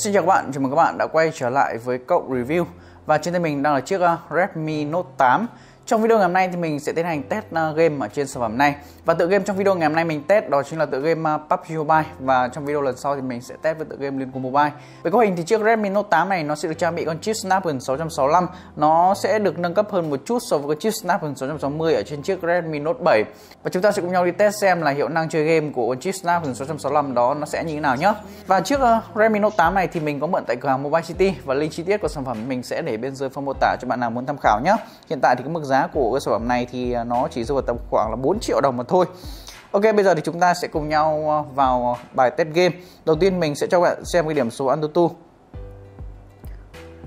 Xin chào các bạn, chào mừng các bạn đã quay trở lại với Cộng Review. Và trên tay mình đang là chiếc uh, Redmi Note 8 trong video ngày hôm nay thì mình sẽ tiến hành test ờ, game ở trên sản phẩm này. Và tựa game trong video ngày hôm nay mình test đó chính là tựa game ờ, PUBG Mobile. Và trong video lần sau thì mình sẽ test với tựa game Liên Quân Mobile. Về cấu hình thì chiếc Redmi Note 8 này nó sẽ được trang bị con chip Snapdragon 665 Nó sẽ được nâng cấp hơn một chút so với con chip Snapdragon 660 ở trên chiếc Redmi Note 7 Và chúng ta sẽ cùng nhau đi test xem là hiệu năng chơi game của con chip Snapdragon 665 đó nó sẽ như thế nào nhé Và chiếc uh, Redmi Note 8 này thì mình có mượn tại cửa hàng Mobile City. Và link chi tiết của sản phẩm mình sẽ để bên dưới phần mô tả cho bạn nào muốn tham khảo nhé Hiện tại thì cái mức giá của cái sản phẩm này thì à, nó chỉ rơi vào tầm khoảng là 4 triệu đồng mà thôi. Ok bây giờ thì chúng ta sẽ cùng nhau à, vào bài test game. Đầu tiên mình sẽ cho các bạn xem cái điểm số Antutu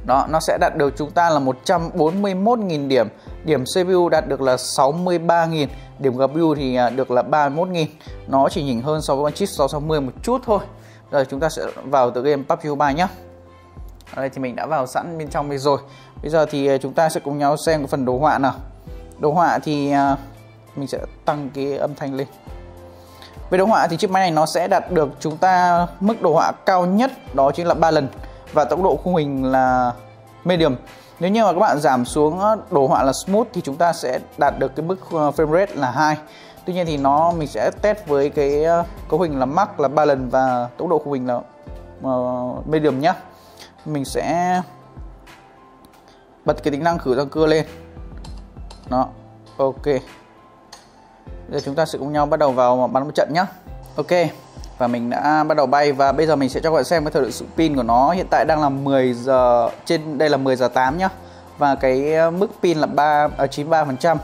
đó, nó sẽ đạt được chúng ta là 141.000 điểm. Điểm CPU đạt được là 63.000 Điểm GPU thì à, được là 31.000 Nó chỉ nhỉnh hơn so với con chip 660 một chút thôi. Rồi chúng ta sẽ vào tựa game PUBG Mobile nhé ở đây thì mình đã vào sẵn bên trong đây rồi. Bây giờ thì ờ, chúng ta sẽ cùng nhau xem cái phần đồ họa nào. Đồ họa thì ờ, mình sẽ tăng cái âm thanh lên. Về đồ họa thì chiếc máy này nó sẽ đạt được chúng ta mức đồ họa cao nhất đó chính là 3 lần. Và tốc độ khung hình là medium. Nếu như mà các bạn giảm xuống ờ, đồ họa là smooth thì chúng ta sẽ đạt được cái mức frame rate là 2 tuy nhiên thì nó mình sẽ test với cái cấu hình là max là 3 lần và tốc độ khung hình là uh, medium nhé mình sẽ bật cái tính năng khử răng cưa lên. Đó ok. Giờ chúng ta sẽ cùng nhau bắt đầu vào bắn một trận nhá, ok và mình đã bắt đầu bay và bây giờ mình sẽ cho các bạn xem cái thời lượng sự pin của nó hiện tại đang là 10 giờ trên đây là 10 giờ 8 nhá. Và cái ờ, mức pin là 3 à, 93 phần trăm.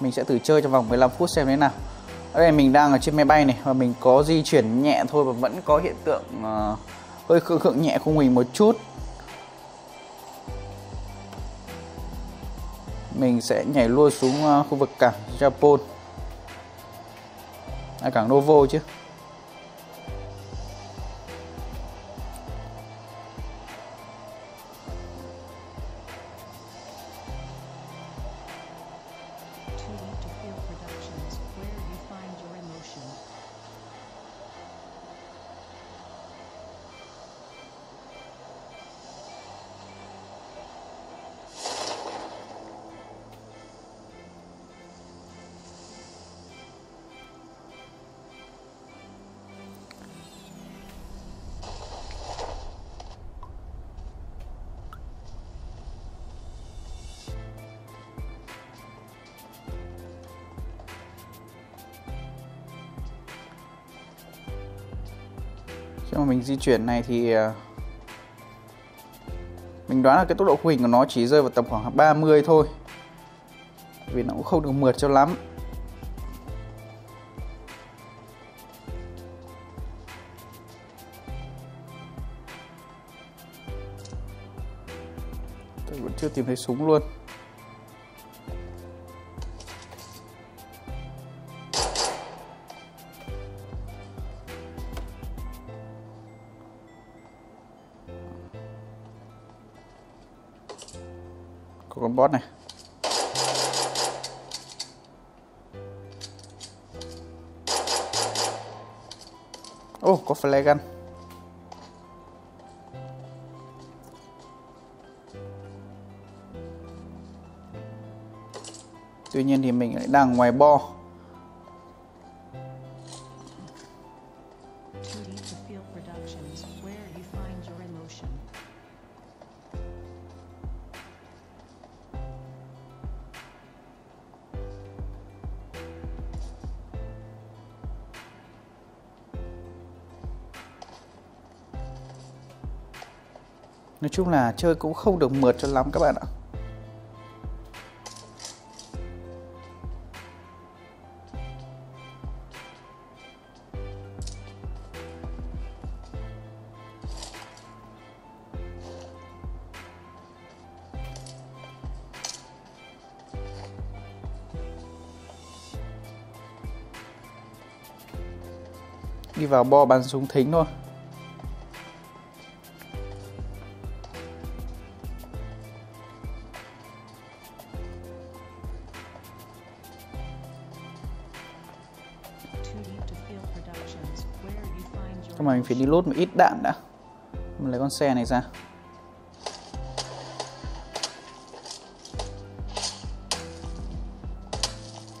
Mình sẽ thử chơi trong vòng 15 phút xem thế nào. Ở đây mình đang ở trên máy bay này và mình có di chuyển nhẹ thôi và vẫn có hiện tượng uh, hơi khựng khượng nhẹ khung hình một chút. Mình sẽ nhảy luôn xuống ờ, khu vực cảng Japan à, cảng Novo chứ. Khi mà mình di chuyển này thì ờ, mình đoán là cái tốc độ khung hình của nó chỉ rơi vào tầm khoảng 30 thôi. Vì nó cũng không được mượt cho lắm. Tôi vẫn chưa tìm thấy súng luôn. Của này. Ô, oh, có flare gun Tuy nhiên thì mình lại đang ngoài bo. Nói chung là chơi cũng không được mượt cho lắm các bạn ạ. Đi vào bo bắn súng thính thôi. Nhưng mà mình phải đi lốt một ít đạn đã. Mình lấy con xe này ra.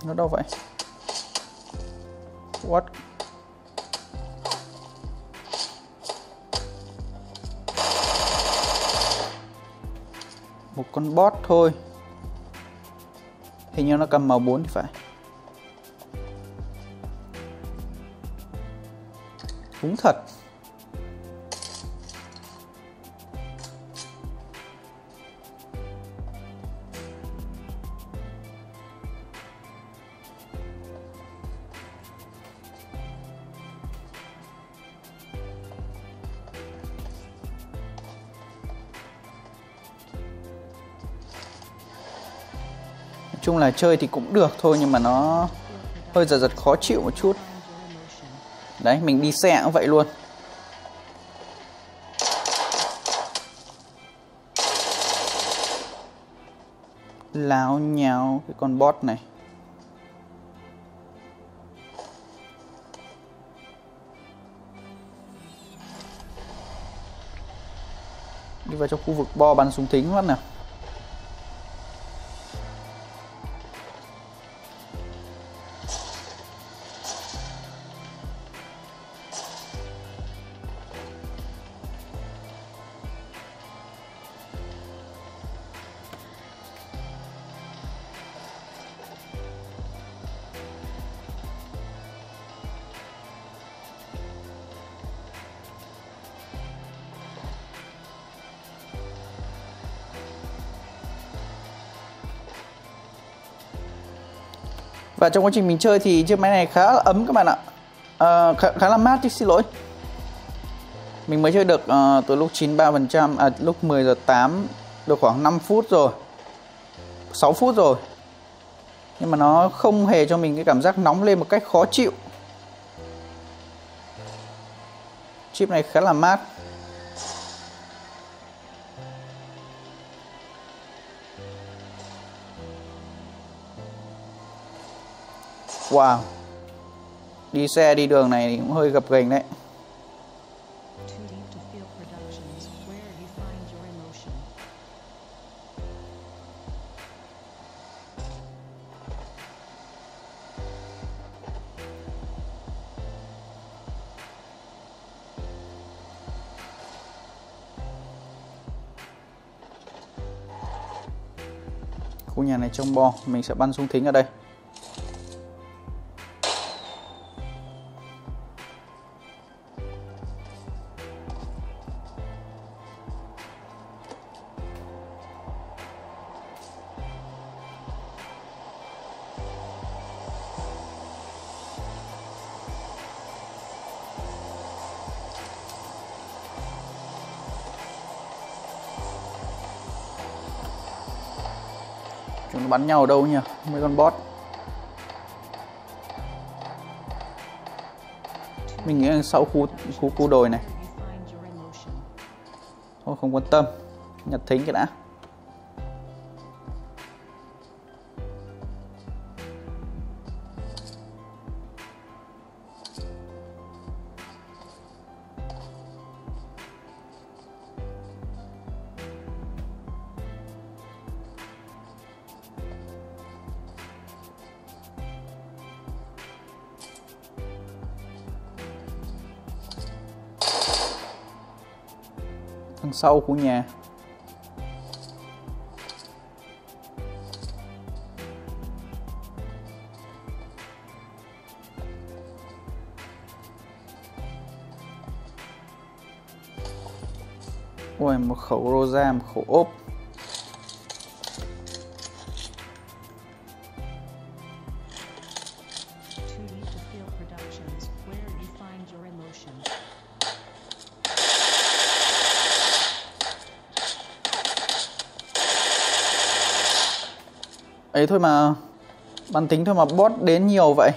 Nó đâu vậy? What? Một con bot thôi. Hình như nó cầm màu 4 thì phải. Đúng thật. Chung là chơi thì cũng được thôi, nhưng mà nó hơi giật giật khó chịu một chút đấy, mình đi xe cũng vậy luôn. Láo nháo cái con bot này. Đi vào trong khu vực bo bắn súng thính luôn nào. Và trong quá trình mình chơi thì chiếc máy này khá là ấm các bạn ạ. À, khá, khá là mát chứ xin lỗi. Mình mới chơi được uh, từ lúc 93% à lúc 10 giờ 8 được khoảng 5 phút rồi. 6 phút rồi. Nhưng mà nó không hề cho mình cái cảm giác nóng lên một cách khó chịu. Chip này khá là mát. Wow. Đi xe, đi đường này cũng hơi gập ghềnh đấy. Khu nhà này trông bo, mình sẽ bắn súng thính ở đây. Nó bắn nhau ở đâu nhỉ? Mấy con bot. Mình nghĩ là sau khu khu khu đồi này. Thôi, không quan tâm. Nhặt thính cái đã. Phần sau của nhà. Ui, một khẩu rosa, một khẩu ốp. Ấy thôi mà bắn tính thôi mà bot đến nhiều vậy.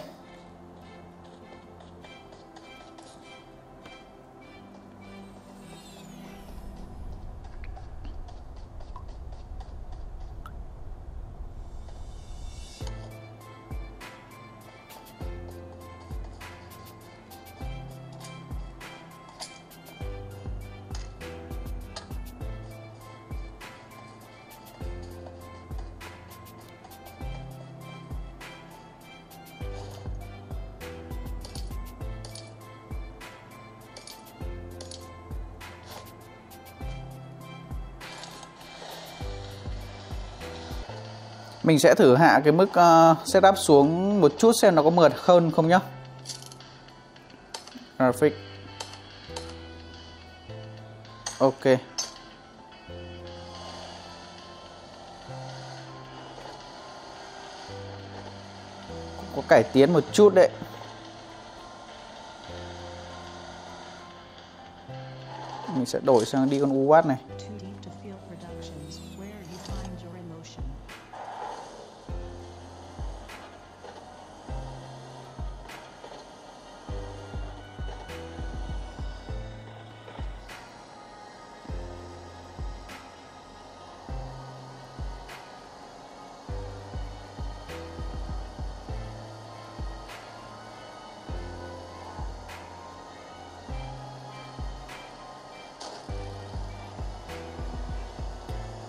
Mình sẽ thử hạ cái mức uh, setup xuống một chút xem nó có mượt hơn không nhá. Graphic ok. Có cải tiến một chút đấy. Mình sẽ đổi sang đi con UWAT này.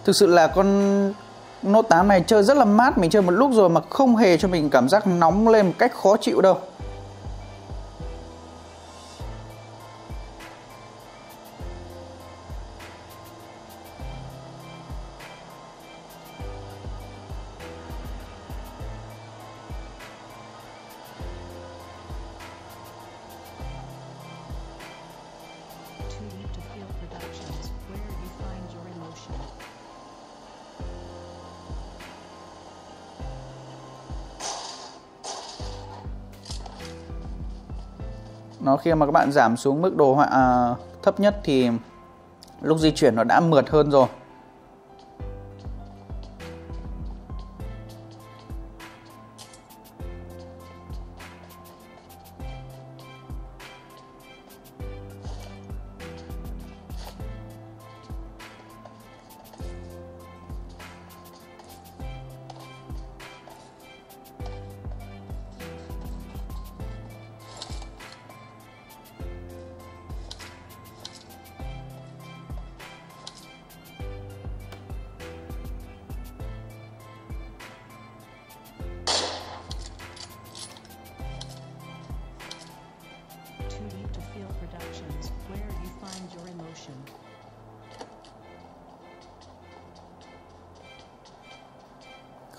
Thực sự là con Note 8 này chơi rất là mát, Mình chơi một lúc rồi mà không hề cho mình cảm giác nóng lên một cách khó chịu đâu. Nó khi mà các bạn giảm xuống mức đồ họa à, thấp nhất thì lúc di chuyển nó đã mượt hơn rồi.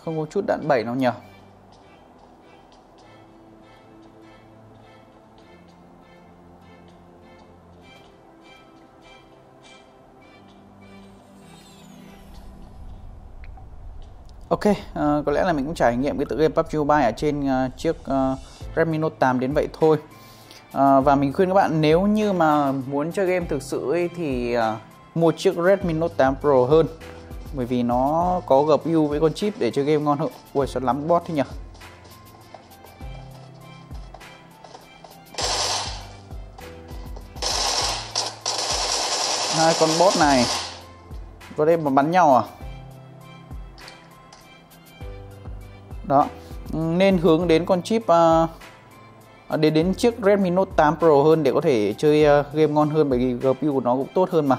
Không có chút đạn bẩy nào nhỉ Ok, uh, có lẽ là mình cũng trải nghiệm cái tựa game PUBG Mobile ở trên uh, chiếc uh, Redmi Note 8 đến vậy thôi. Uh, và mình khuyên các bạn nếu như mà muốn chơi game thực sự ấy, thì uh, mua chiếc Redmi Note 8 Pro hơn bởi vì nó có GPU với con chip để chơi game ngon hơn. Ui sao lắm bot thế nhỉ? Hai con bot này. Vào đây mà bắn nhau à? Đó. Nên hướng đến con chip à, à, uh, đến đến chiếc Redmi Note 8 Pro hơn để có thể chơi uh, game ngon hơn bởi vì GPU của nó cũng tốt hơn mà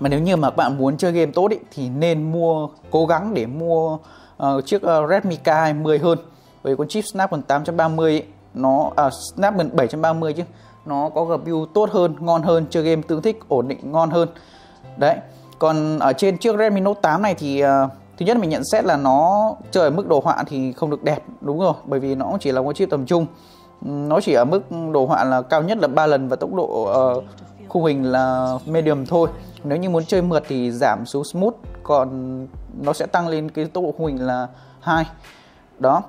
mà nếu như mà bạn muốn chơi game tốt ý, thì nên mua cố gắng để mua uh, chiếc uh, Redmi K20 hơn. Bởi con chip Snapdragon 830 ý, nó à, Snapdragon 730 chứ nó có GPU tốt hơn ngon hơn chơi game tương thích ổn định ngon hơn. Đấy còn ở trên chiếc Redmi Note 8 này thì uh, thứ nhất mình nhận xét là nó chơi ở mức đồ họa thì không được đẹp đúng rồi bởi vì nó chỉ là con chip tầm trung. Nó chỉ ở mức đồ họa là cao nhất là 3 lần và tốc độ uh, khung hình là medium thôi. Nếu như muốn chơi mượt thì giảm xuống smooth còn nó sẽ tăng lên cái tốc độ khung hình là hai. Đó.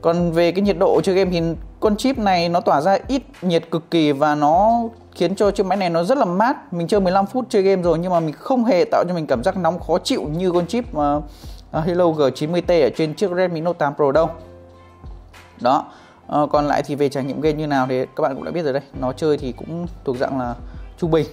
Còn về cái nhiệt độ chơi game thì con chip này nó tỏa ra ít nhiệt cực kỳ và nó khiến cho chiếc máy này nó rất là mát. Mình chơi 15 phút chơi game rồi nhưng mà mình không hề tạo cho mình cảm giác nóng khó chịu như con chip uh, Hello G90T ở trên chiếc Redmi Note 8 Pro đâu. Đó. Uh, còn lại thì về trải nghiệm game như nào thì các bạn cũng đã biết rồi đây nó chơi thì cũng thuộc dạng là trung bình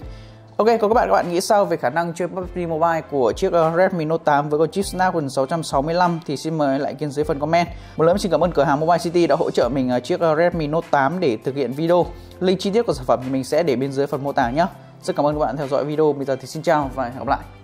Ok, có các bạn các bạn nghĩ sao về khả năng chơi PUBG Mobile của chiếc uh, Redmi Note 8 với con chip Snapdragon 665 thì xin mời lại kiên dưới phần comment. Một lần xin cảm ơn cửa hàng Mobile City đã hỗ trợ mình uh, chiếc uh, Redmi Note 8 để thực hiện video. Link chi tiết của sản phẩm thì mình sẽ để bên dưới phần mô tả nhé. Rất cảm ơn các bạn theo dõi video. Bây giờ thì xin chào và hẹn gặp lại.